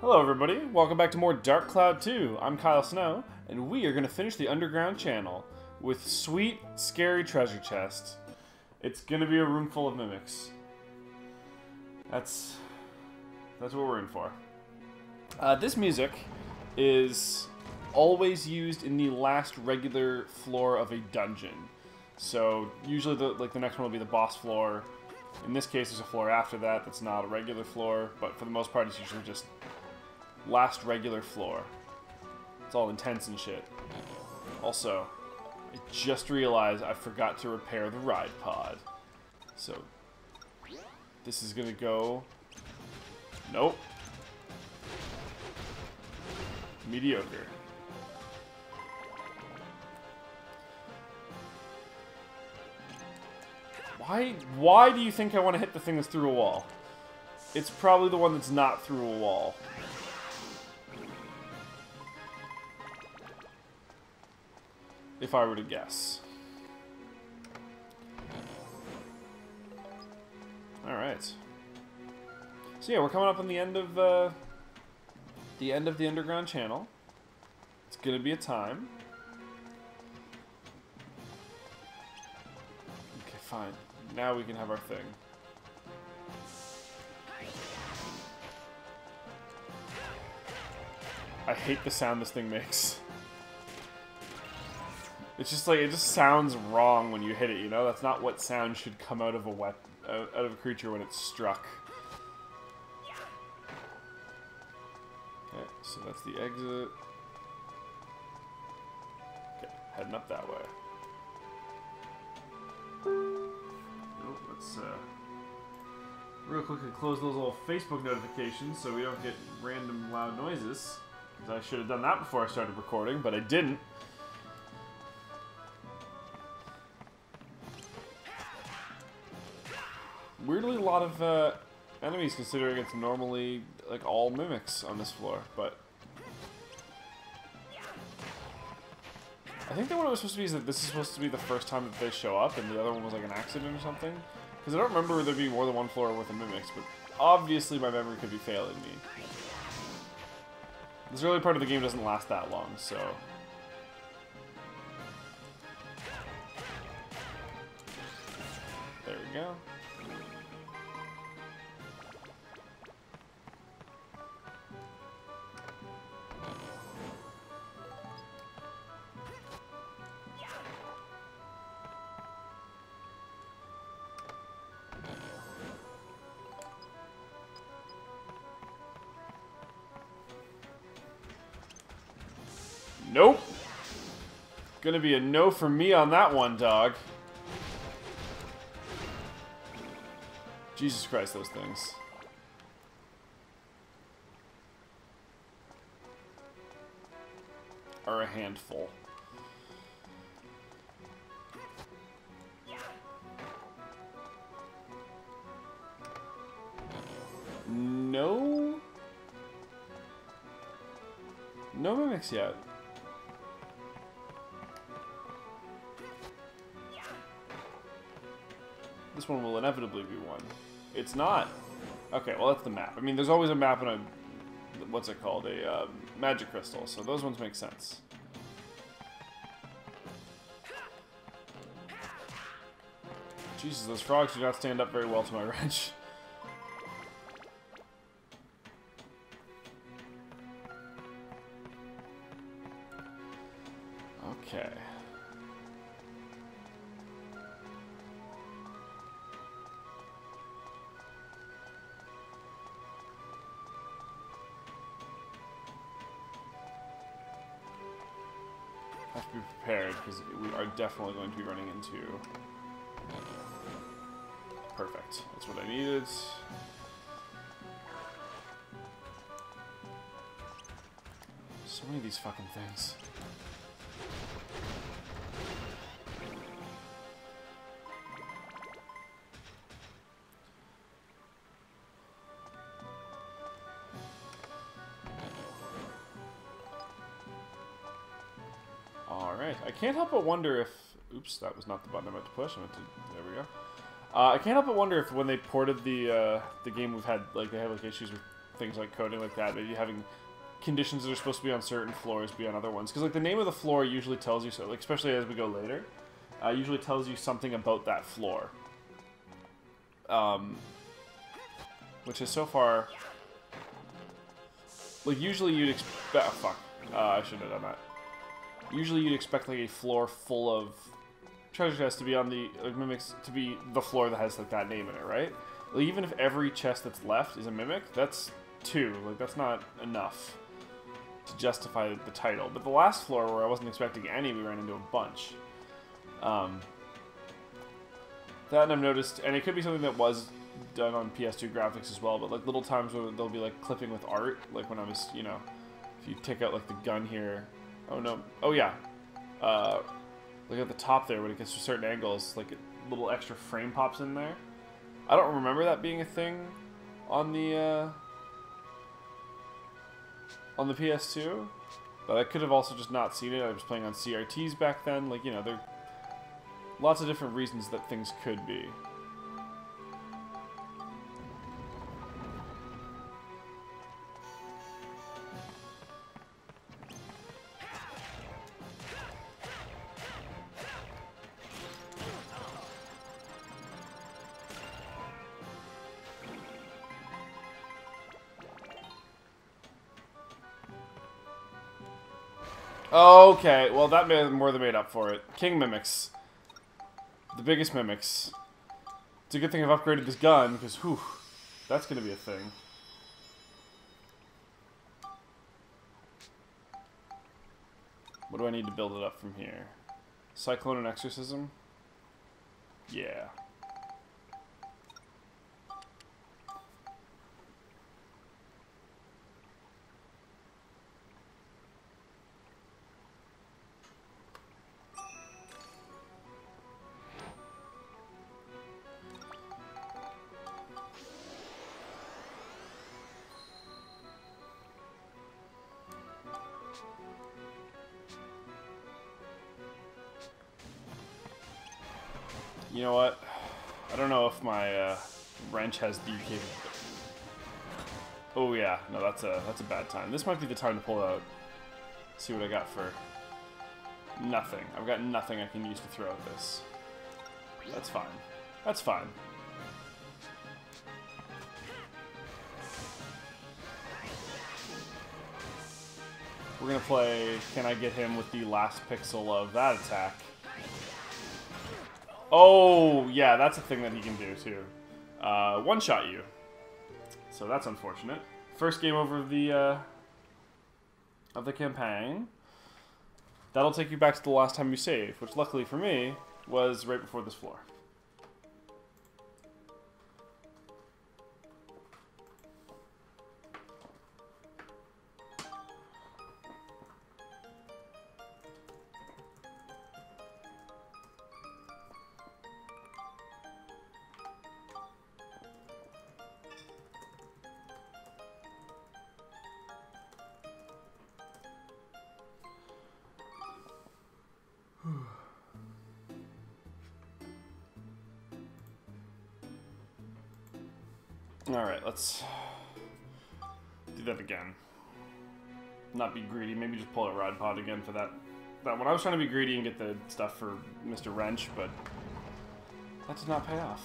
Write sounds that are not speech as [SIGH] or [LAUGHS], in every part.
Hello, everybody. Welcome back to more Dark Cloud 2. I'm Kyle Snow, and we are going to finish the Underground Channel with sweet, scary treasure chest. It's going to be a room full of mimics. That's that's what we're in for. Uh, this music is always used in the last regular floor of a dungeon. So usually, the like the next one will be the boss floor. In this case, there's a floor after that that's not a regular floor, but for the most part, it's usually just last regular floor. It's all intense and shit. Also, I just realized I forgot to repair the ride pod. So, this is gonna go... Nope. Mediocre. Why, why do you think I want to hit the thing that's through a wall? It's probably the one that's not through a wall. if I were to guess. Alright. So yeah, we're coming up on the end of uh, the end of the underground channel. It's gonna be a time. Okay, fine. Now we can have our thing. I hate the sound this thing makes. It's just like it just sounds wrong when you hit it. You know, that's not what sound should come out of a wep out of a creature when it's struck. So that's the exit. Okay, heading up that way. Nope, let's uh, real quickly close those little Facebook notifications so we don't get random loud noises. Because I should have done that before I started recording, but I didn't. weirdly a lot of uh, enemies considering it's normally like all mimics on this floor, but I think the one it was supposed to be is that this is supposed to be the first time that they show up, and the other one was like an accident or something. Because I don't remember there being more than one floor with the mimics, but obviously my memory could be failing me. This early part of the game doesn't last that long, so... There we go. Gonna be a no for me on that one, dog. Jesus Christ, those things. Are a handful. No? No mimics yet. This one will inevitably be one. It's not. Okay, well that's the map. I mean, there's always a map and a what's it called? A um, magic crystal. So those ones make sense. Jesus, those frogs do not stand up very well to my [LAUGHS] wrench. Have to be prepared, because we are definitely going to be running into... Perfect. That's what I needed. So many of these fucking things. Can't help but wonder if... Oops, that was not the button I meant to push. I meant to... There we go. Uh, I can't help but wonder if when they ported the uh, the game, we've had like they have like issues with things like coding like that. Maybe having conditions that are supposed to be on certain floors be on other ones. Because like the name of the floor usually tells you so. Like especially as we go later, uh, usually tells you something about that floor. Um, which is so far like usually you'd expect. Oh, fuck. Uh, I shouldn't have done that. Usually you'd expect like a floor full of treasure chests to be on the like, mimics to be the floor that has like that name in it, right? Like, even if every chest that's left is a mimic, that's two. Like that's not enough to justify the title. But the last floor where I wasn't expecting any, we ran into a bunch. Um, that and I've noticed, and it could be something that was done on PS2 graphics as well, but like little times where they'll be like clipping with art, like when I was, you know, if you take out like the gun here. Oh no, oh yeah. Uh, look at the top there when it gets to certain angles, like a little extra frame pops in there. I don't remember that being a thing on the uh, on the PS2, but I could have also just not seen it. I was playing on CRTs back then. Like you know, there lots of different reasons that things could be. Okay, well that more than made up for it. King Mimics. The biggest Mimics. It's a good thing I've upgraded this gun, because, whew, that's going to be a thing. What do I need to build it up from here? Cyclone and Exorcism? Yeah. Has the capability. Oh yeah, no, that's a that's a bad time. This might be the time to pull out. See what I got for nothing. I've got nothing I can use to throw at this. That's fine. That's fine. We're gonna play Can I Get Him with the last pixel of that attack. Oh, yeah, that's a thing that he can do, too. Uh, one-shot you. So that's unfortunate. First game over of the, uh, of the campaign. That'll take you back to the last time you saved, which luckily for me, was right before this floor. Let's do that again. Not be greedy, maybe just pull a ride pod again for that. That one. I was trying to be greedy and get the stuff for Mr. Wrench, but that did not pay off.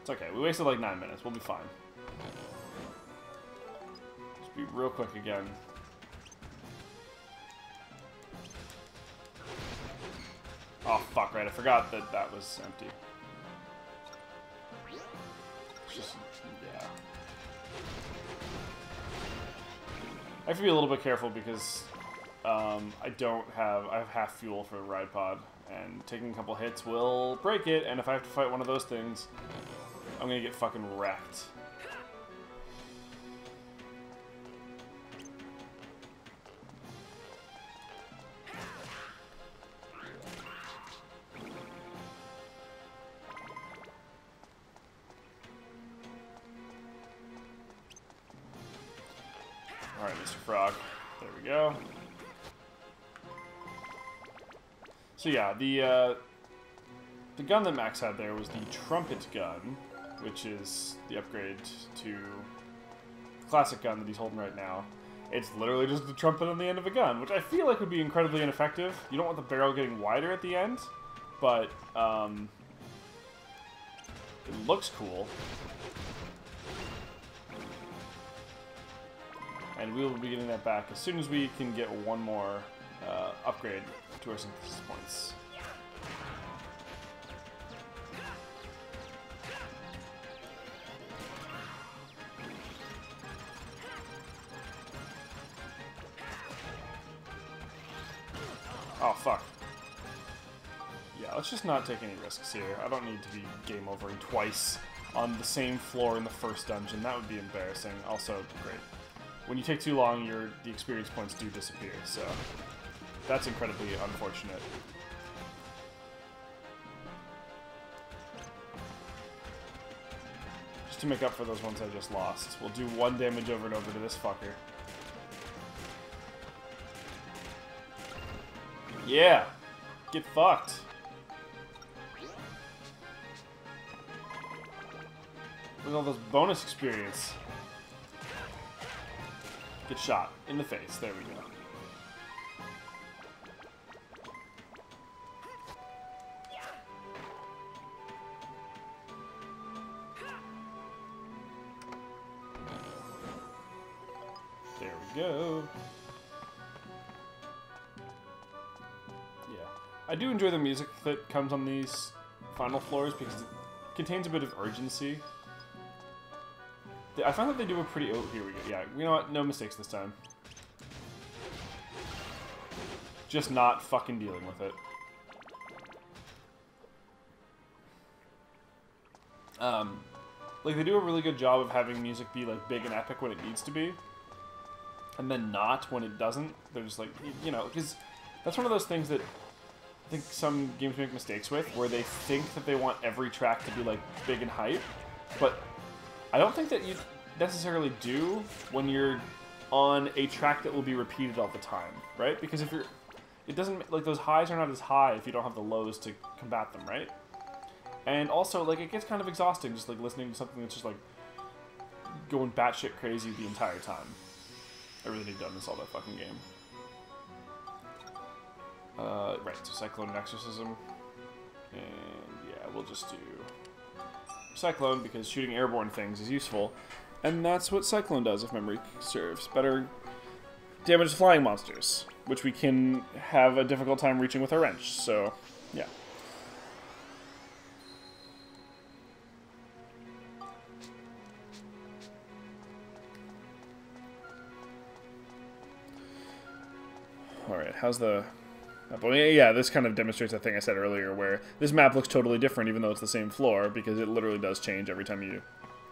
It's okay, we wasted like nine minutes, we'll be fine. Just be real quick again. Oh, fuck, right. I forgot that that was empty. Just, yeah. I have to be a little bit careful because um, I don't have... I have half fuel for the ride pod, and taking a couple hits will break it, and if I have to fight one of those things, I'm gonna get fucking wrecked. There we go. So yeah, the uh, the gun that Max had there was the trumpet gun, which is the upgrade to the classic gun that he's holding right now. It's literally just the trumpet on the end of a gun, which I feel like would be incredibly ineffective. You don't want the barrel getting wider at the end, but um, it looks cool. And we will be getting that back as soon as we can get one more uh, upgrade to our synthesis points. Oh, fuck. Yeah, let's just not take any risks here. I don't need to be game overing twice on the same floor in the first dungeon. That would be embarrassing. Also, great. When you take too long, your the experience points do disappear, so that's incredibly unfortunate. Just to make up for those ones I just lost, we'll do one damage over and over to this fucker. Yeah! Get fucked. Look at all those bonus experience. Get shot in the face. There we go. There we go. Yeah. I do enjoy the music that comes on these final floors because it contains a bit of urgency. I find that they do a pretty... Oh, here we go. Yeah, you know what? No mistakes this time. Just not fucking dealing with it. Um, like, they do a really good job of having music be, like, big and epic when it needs to be. And then not when it doesn't. They're just like, you know, because that's one of those things that I think some games make mistakes with, where they think that they want every track to be, like, big and hype. But I don't think that you necessarily do when you're on a track that will be repeated all the time, right? Because if you're, it doesn't like those highs are not as high if you don't have the lows to combat them, right? And also, like, it gets kind of exhausting just like listening to something that's just like going batshit crazy the entire time. I really need to this all that fucking game. Uh, right, so Cyclone and Exorcism. And yeah, we'll just do Cyclone because shooting airborne things is useful. And that's what Cyclone does, if memory serves. Better damage to flying monsters, which we can have a difficult time reaching with our wrench. So, yeah. Alright, how's the yeah, this kind of demonstrates that thing I said earlier, where this map looks totally different even though it's the same floor, because it literally does change every time you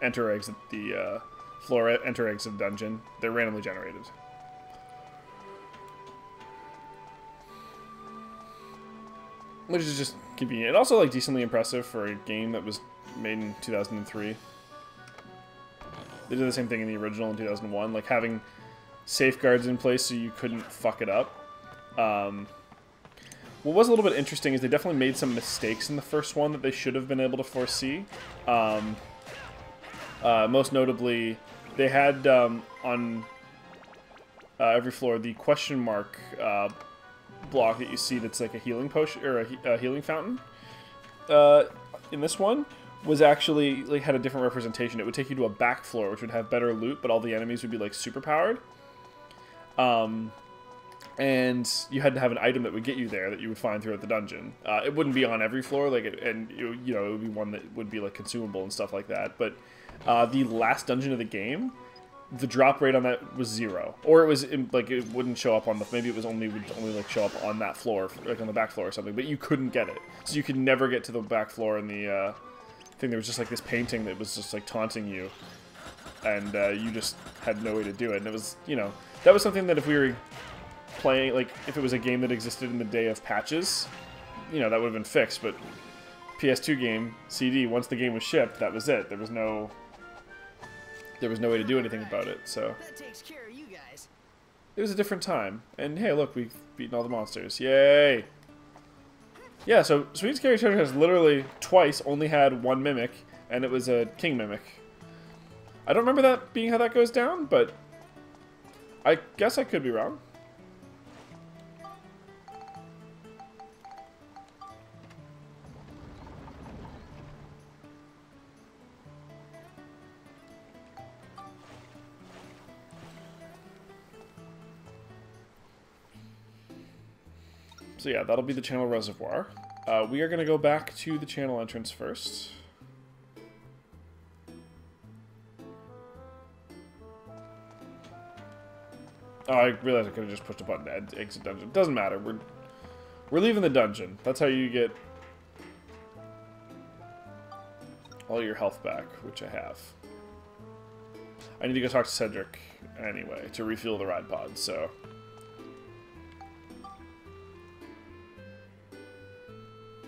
enter or exit the uh, floor, enter exit dungeon. They're randomly generated. Which is just convenient. And also, like, decently impressive for a game that was made in 2003. They did the same thing in the original in 2001, like having safeguards in place so you couldn't fuck it up. Um, what was a little bit interesting is they definitely made some mistakes in the first one that they should have been able to foresee. Um, uh, most notably, they had um, on uh, every floor the question mark uh, block that you see that's like a healing potion or a, a healing fountain. Uh, in this one, was actually like had a different representation. It would take you to a back floor, which would have better loot, but all the enemies would be like super powered. Um, and you had to have an item that would get you there that you would find throughout the dungeon. Uh, it wouldn't be on every floor, like, it, and you, you know, it would be one that would be like consumable and stuff like that. But uh, the last dungeon of the game, the drop rate on that was zero, or it was in, like it wouldn't show up on the. Maybe it was only would only like show up on that floor, like on the back floor or something. But you couldn't get it, so you could never get to the back floor in the uh, thing. There was just like this painting that was just like taunting you, and uh, you just had no way to do it. And it was, you know, that was something that if we were playing, like, if it was a game that existed in the day of patches, you know, that would have been fixed, but PS2 game, CD, once the game was shipped, that was it. There was no... There was no way to do anything about it, so... That takes care of you guys. it was a different time. And hey, look, we've beaten all the monsters. Yay! Yeah, so Sweet Scary Treasure has literally twice only had one Mimic, and it was a King Mimic. I don't remember that being how that goes down, but I guess I could be wrong. So yeah, that'll be the channel reservoir. Uh, we are going to go back to the channel entrance first. Oh, I realized I could have just pushed a button to exit dungeon. Doesn't matter. We're we're leaving the dungeon. That's how you get all your health back, which I have. I need to go talk to Cedric anyway to refuel the ride pod, so...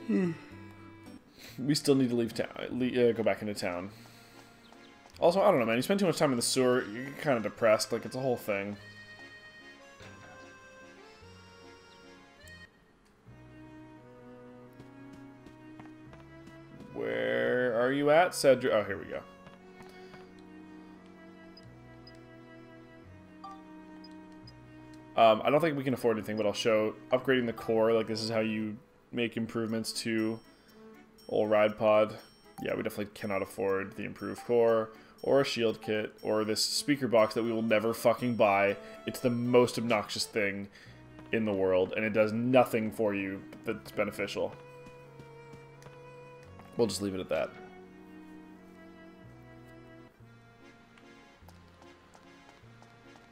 we still need to leave town, uh, go back into town. Also, I don't know, man. You spend too much time in the sewer, you're kind of depressed. Like, it's a whole thing. Where are you at, Cedric? Oh, here we go. Um, I don't think we can afford anything, but I'll show upgrading the core. Like, this is how you make improvements to old ride pod. Yeah, we definitely cannot afford the improved core or a shield kit or this speaker box that we will never fucking buy. It's the most obnoxious thing in the world and it does nothing for you that's beneficial. We'll just leave it at that.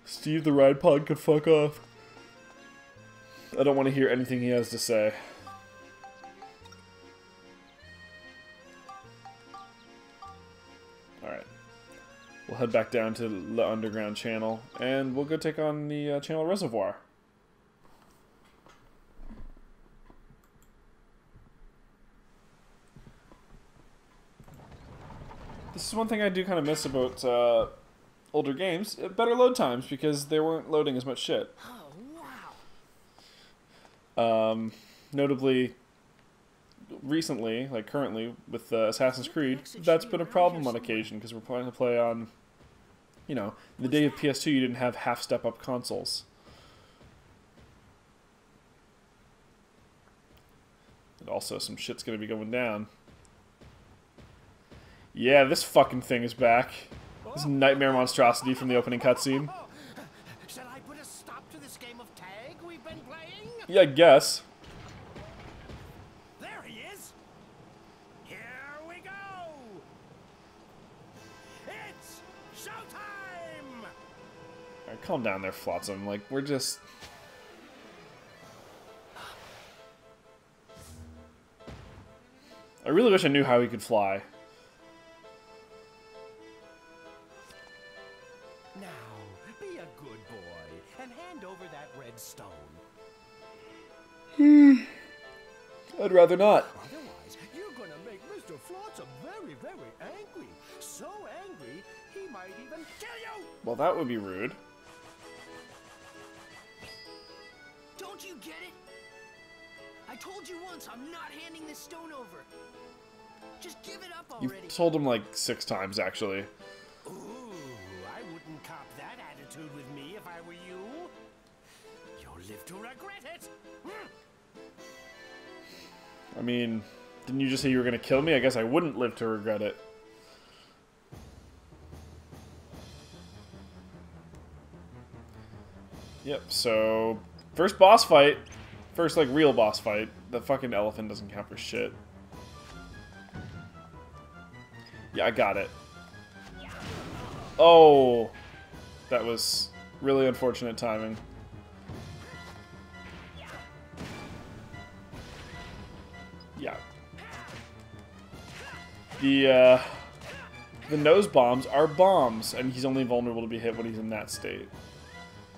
Steve the ride pod could fuck off. I don't want to hear anything he has to say. We'll head back down to the underground channel, and we'll go take on the uh, channel reservoir. This is one thing I do kind of miss about uh, older games. Uh, better load times, because they weren't loading as much shit. Oh, wow. Um, notably, recently, like currently with uh, Assassin's Creed, that's been a problem on occasion because we're planning to play on, you know, the day of PS2 you didn't have half step up consoles. And also some shit's gonna be going down. Yeah, this fucking thing is back. This nightmare monstrosity from the opening cutscene. Yeah, I guess. Calm down there, Flotsam. Like, we're just... I really wish I knew how he could fly. Now, be a good boy and hand over that red stone. Hmm. [SIGHS] I'd rather not. Otherwise, you're gonna make Mr. Flotsam very, very angry. So angry, he might even kill you! Well, that would be rude. I told you once I'm not handing this stone over. Just give it up already. You told him like six times, actually. Ooh, I wouldn't cop that attitude with me if I were you. You'll live to regret it. I mean, didn't you just say you were going to kill me? I guess I wouldn't live to regret it. Yep, so First boss fight. First, like, real boss fight. The fucking elephant doesn't count for shit. Yeah, I got it. Oh! That was really unfortunate timing. Yeah. The, uh... The nose bombs are bombs, and he's only vulnerable to be hit when he's in that state.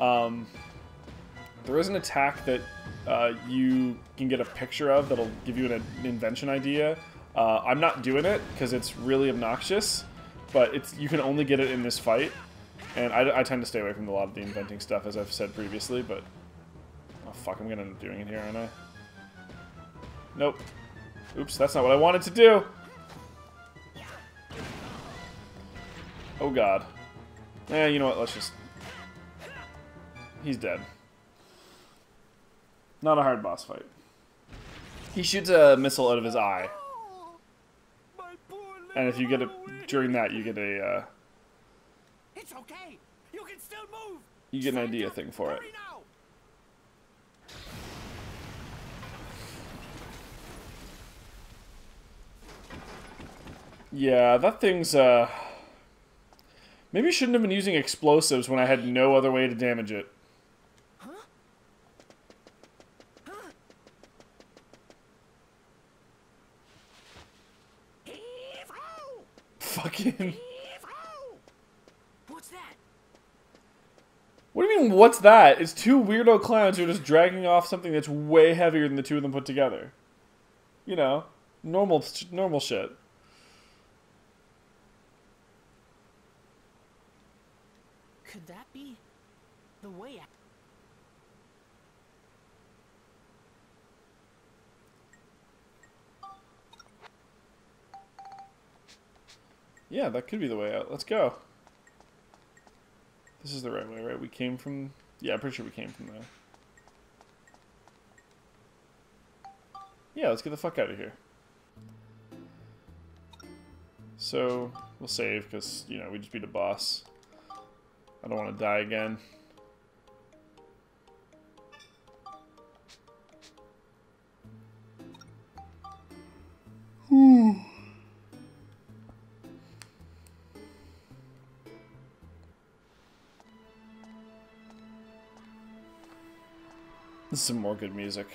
Um... There is an attack that uh, you can get a picture of that'll give you an, an invention idea. Uh, I'm not doing it because it's really obnoxious, but it's you can only get it in this fight. And I, I tend to stay away from a lot of the inventing stuff, as I've said previously, but... Oh, fuck, I'm gonna end up doing it here, aren't I? Nope. Oops, that's not what I wanted to do! Oh god. Eh, you know what, let's just... He's dead. Not a hard boss fight. He shoots a missile out of his eye. And if you get it during that, you get a uh, It's okay. You can still move. you get an idea thing for it. Yeah, that thing's uh maybe I shouldn't have been using explosives when I had no other way to damage it. Fucking What's that? What do you mean what's that? It's two weirdo clowns who are just dragging off something that's way heavier than the two of them put together. You know, normal normal shit. Could that be the way out? Yeah, that could be the way out. Let's go. This is the right way, right? We came from... Yeah, I'm pretty sure we came from there. Yeah, let's get the fuck out of here. So, we'll save, because, you know, we just beat a boss. I don't want to die again. Some more good music.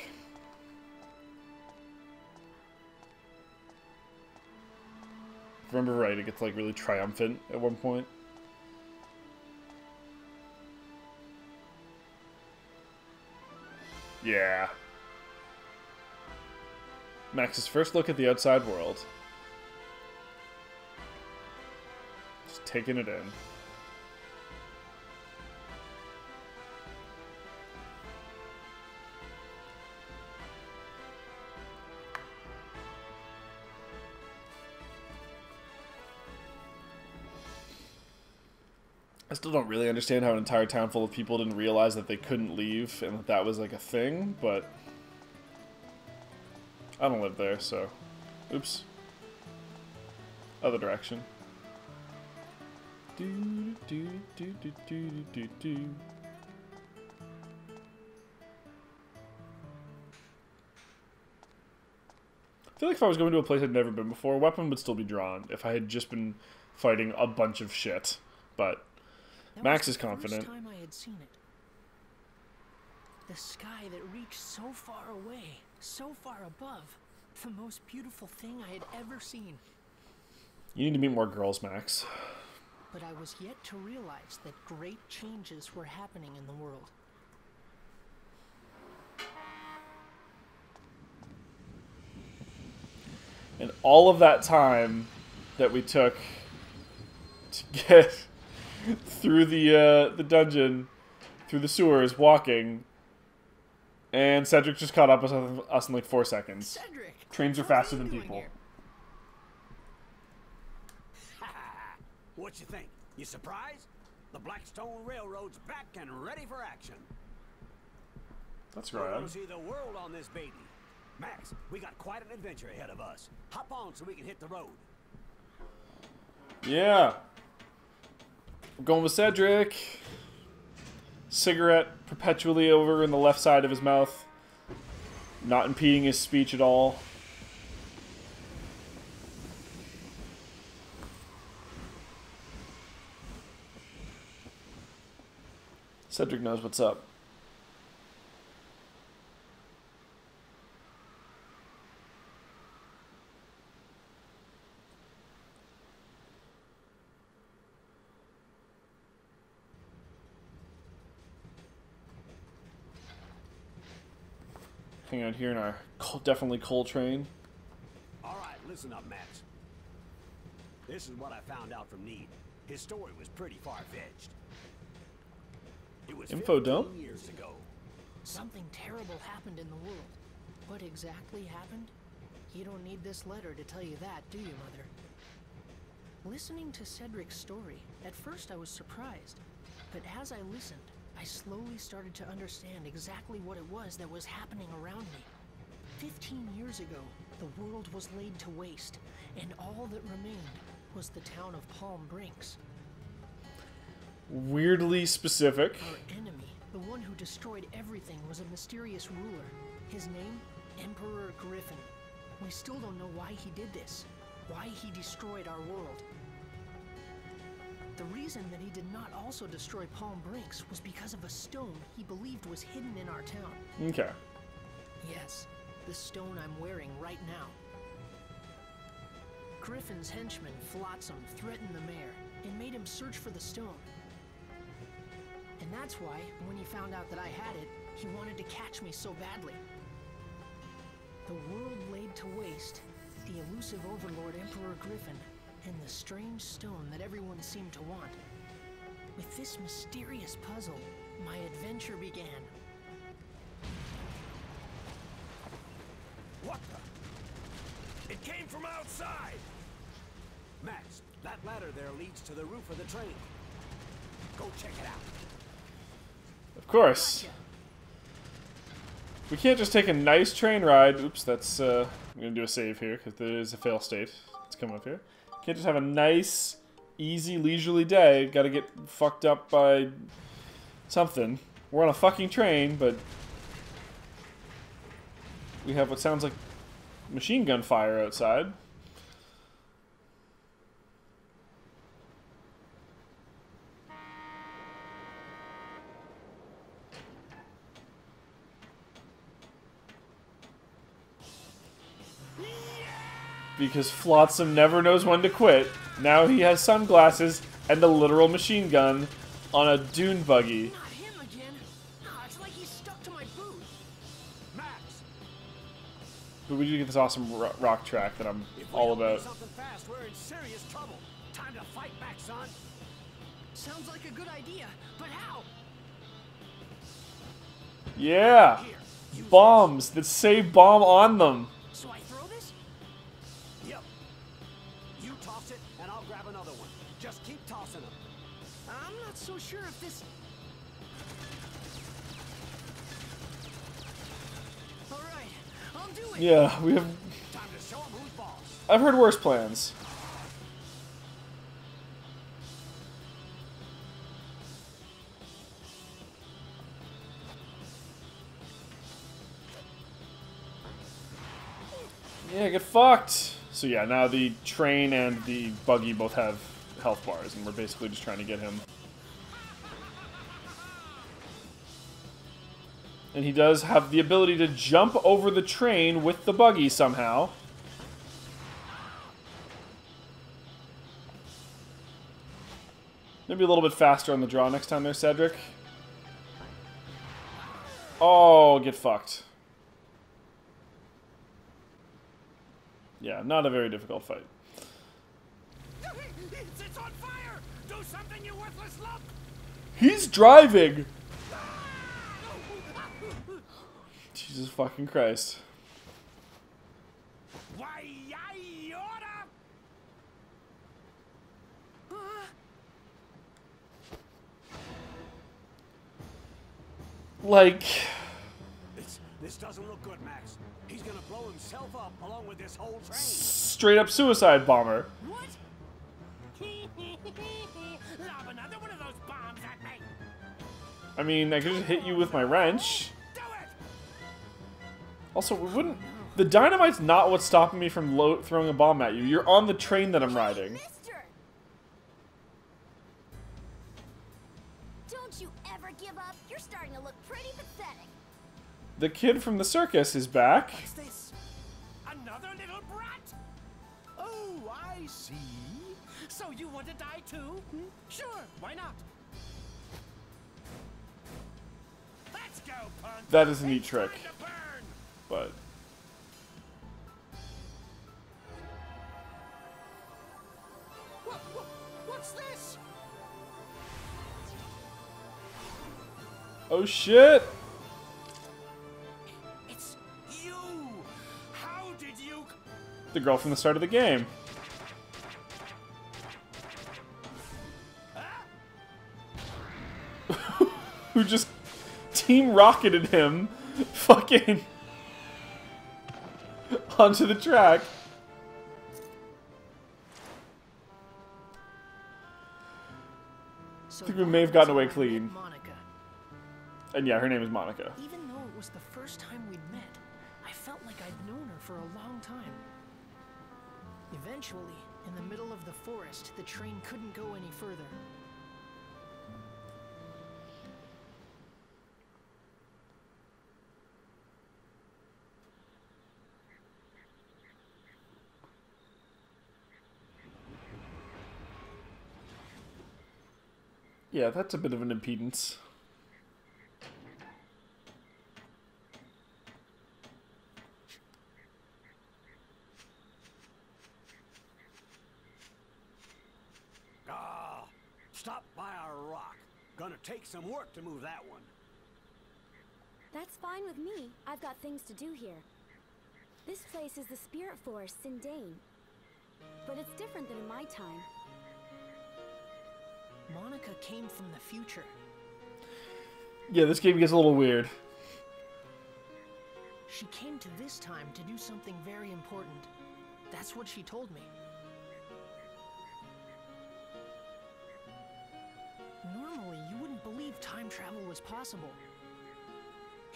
Remember right, it gets like really triumphant at one point. Yeah. Max's first look at the outside world. Just taking it in. I still don't really understand how an entire town full of people didn't realize that they couldn't leave and that that was like a thing, but I don't live there, so oops. Other direction. Do, do, do, do, do, do, do. I feel like if I was going to a place I'd never been before, a weapon would still be drawn if I had just been fighting a bunch of shit. But That Max is confident. Time I had seen it. The sky that reached so far away, so far above. The most beautiful thing I had ever seen. you need to meet more girls, Max. But I was yet to realize that great changes were happening in the world. And all of that time that we took to [LAUGHS] get [LAUGHS] through the uh, the dungeon, through the sewers, walking, and Cedric just caught up with us in like four seconds. Cedric! Trains are faster you than people. [LAUGHS] What you think? You surprised? The Blackstone Railroad's back and ready for action. That's We're right. gonna see the world on this baby. Max, we got quite an adventure ahead of us. Hop on so we can hit the road. Yeah. We're going with Cedric. Cigarette perpetually over in the left side of his mouth. Not impeding his speech at all. Cedric knows what's up. Hang out here in our definitely coal train. All right, listen up, Max. This is what I found out from Need. His story was pretty far-fetched. It was Info dump? years ago. Something terrible happened in the world. What exactly happened? You don't need this letter to tell you that, do you, Mother? Listening to Cedric's story, at first I was surprised. But as I listened, I slowly started to understand exactly what it was that was happening around me. Fifteen years ago, the world was laid to waste, and all that remained was the town of Palm Brinks. Weirdly specific. Our enemy, the one who destroyed everything, was a mysterious ruler. His name? Emperor Griffon. We still don't know why he did this, why he destroyed our world. The reason that he did not also destroy Palm Brinks was because of a stone he believed was hidden in our town. Okay. Yes, the stone I'm wearing right now. Griffon's henchman, Flotsam, threatened the mayor and made him search for the stone. And that's why, when he found out that I had it, he wanted to catch me so badly. The world laid to waste, the elusive overlord Emperor Griffon, and the strange stone that everyone seemed to want. With this mysterious puzzle, my adventure began. What the? It came from outside! Max, that ladder there leads to the roof of the train. Go check it out. Of course. We can't just take a nice train ride. Oops, that's, uh, I'm gonna do a save here, because there is a fail state. Let's come up here. Can't just have a nice, easy, leisurely day. Gotta get fucked up by something. We're on a fucking train, but we have what sounds like machine gun fire outside. Because Flotsam never knows when to quit. Now he has sunglasses and a literal machine gun on a dune buggy. Not him again. Ah, it's like he's stuck to my boot. Max, But we do get this awesome ro- rock track that I'm if all about. fast, we're in serious trouble. Time to fight back, son. Sounds like a good idea, but how? Yeah! Bombs that say bomb on them. Not so sure if this. All right, I'll do. Yeah, we have. Time to show 'em who's boss. I've heard worse plans. Yeah, get fucked. So yeah, now the train and the buggy both have health bars, and we're basically just trying to get him. And he does have the ability to jump over the train with the buggy somehow. Maybe a little bit faster on the draw next time there, Cedric. Oh, get fucked. Yeah, not a very difficult fight. it's, it's on fire! Do something, you worthless lump! He's driving! Jesus fucking Christ. Why, Like, This, this doesn't look good, Max. He's gonna blow himself up along with this whole train. straight up suicide bomber. What? [LAUGHS] Lob another one of those bombs at me! I mean, I could just hit you with my wrench. Do it! Also, we wouldn't. The dynamite's not what's stopping me from lo- throwing a bomb at you. You're on the train that I'm riding. Mister! Don't you ever give up? You're starting to look pretty pathetic. The kid from the circus is back. What's this? Another little brat? Oh, I see. So you want to die too? Hmm? Sure, why not? Let's go, punk! That is a neat It's trick, time to burn! But What, what, what What's this? Oh shit! It's you! How did you... The girl from the start of the game. [LAUGHS] Who just team rocketed him [LAUGHS] fucking onto the track. So think we may have gotten away clean. Monica. And yeah, her name is Monica. Even though it was the first time we'd met, I felt like I'd known her for a long time. Eventually, in the middle of the forest, the train couldn't go any further. Yeah, that's a bit of an impedance. Ah, stop by our rock. Gonna take some work to move that one. That's fine with me. I've got things to do here. This place is the spirit forest, Sindain. But it's different than in my time. Monica came from the future. Yeah, this game gets a little weird. She came to this time to do something very important. That's what she told me. Normally, you wouldn't believe time travel was possible.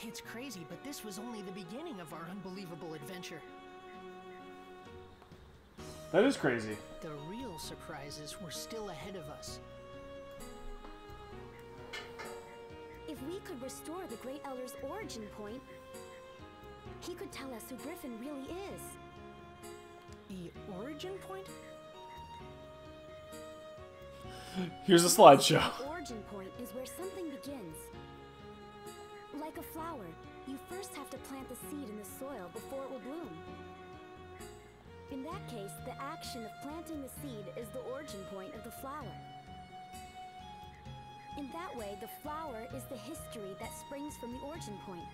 It's crazy, but this was only the beginning of our unbelievable adventure. That is crazy. The real surprises were still ahead of us. Could restore the Great Elder's origin point, he could tell us who Griffon really is. The origin point? Here's a slideshow. The origin point is where something begins. Like a flower, you first have to plant the seed in the soil before it will bloom. In that case, the action of planting the seed is the origin point of the flower. In that way, the flower is the history that springs from the origin point.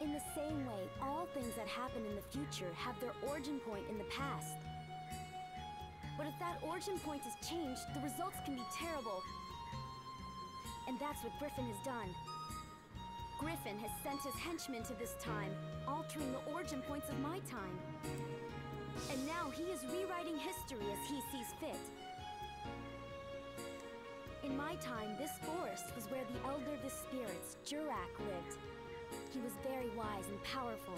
In the same way, all things that happen in the future have their origin point in the past. But if that origin point is changed, the results can be terrible. And that's what Griffon has done. Griffon has sent his henchmen to this time, altering the origin points of my time. And now he is rewriting history as he sees fit. In my time, this forest was where the Elder of the Spirits, Jurak, lived. He was very wise and powerful.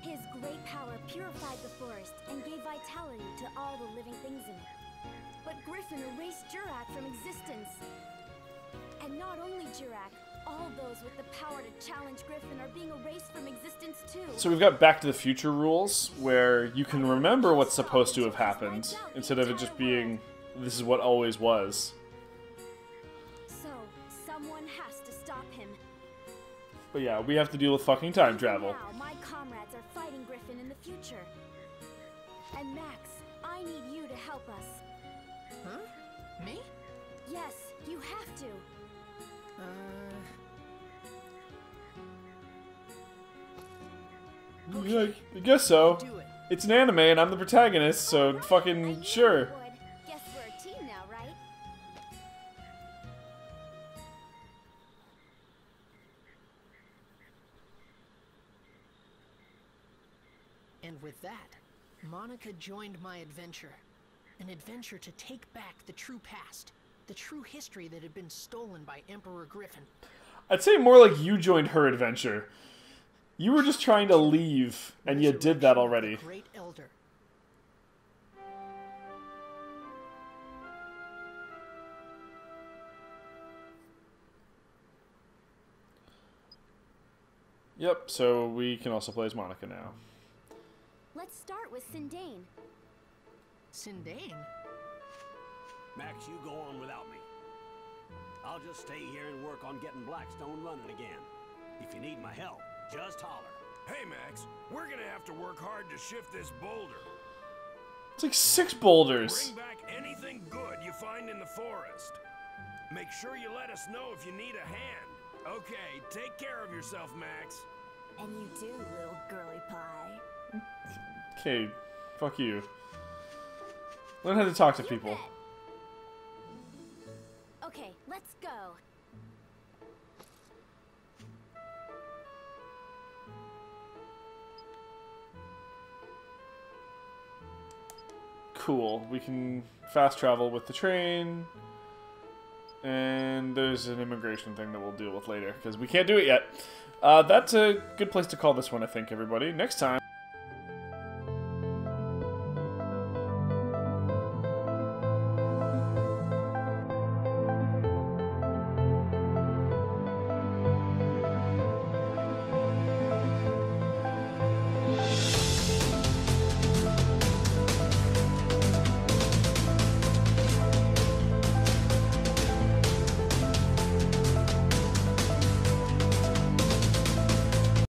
His great power purified the forest and gave vitality to all the living things in it. But Griffon erased Jurak from existence. And not only Jurak, all those with the power to challenge Griffon are being erased from existence too. So we've got Back to the Future rules where you can remember what's supposed to have happened instead of it just being this is what always was. But yeah, we have to deal with fucking time travel. Now, my comrades are fighting Griffon in the future. And Max, I need you to help us. Huh? Me? Yes, you have to. Uh. Yeah, I guess so. It's an anime and I'm the protagonist, so Alright, fucking knew sure. With that, Monica joined my adventure. An adventure to take back the true past, the true history that had been stolen by Emperor Griffon. I'd say more like you joined her adventure. You were just trying to leave, and you did that Resurrection of the already. Great Elder. Yep, so we can also play as Monica now. Let's start with Sindain. Sindain? Max, you go on without me. I'll just stay here and work on getting Blackstone running again. If you need my help, just holler. Hey, Max, we're gonna have to work hard to shift this boulder. It's like six boulders. Bring back anything good you find in the forest. Make sure you let us know if you need a hand. Okay, take care of yourself, Max. And you do, little girly pie. Okay, fuck you. Learn how to talk to people. Okay, let's go. Cool. We can fast travel with the train. And there's an immigration thing that we'll deal with later, because we can't do it yet. Uh, that's a good place to call this one, I think, everybody. Next time.